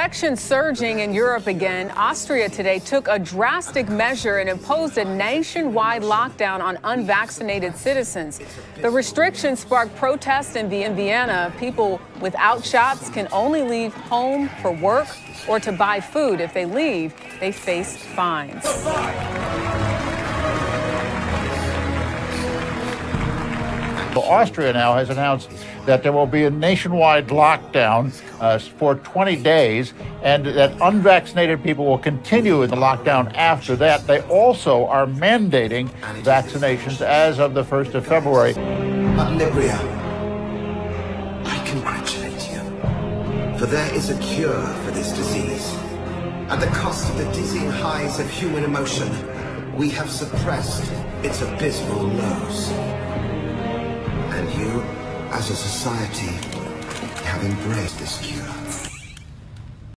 infections surging in Europe again, Austria today took a drastic measure and imposed a nationwide lockdown on unvaccinated citizens. The restrictions sparked protests in Vienna. People without shots can only leave home for work or to buy food. If they leave, they face fines. Well, Austria now has announced that there will be a nationwide lockdown uh, for 20 days and that unvaccinated people will continue in the lockdown after that. They also are mandating vaccinations as of the 1st of February. But Libria, I congratulate you, for there is a cure for this disease. At the cost of the dizzying highs of human emotion, we have suppressed its abysmal lows as a society, have embraced this cure.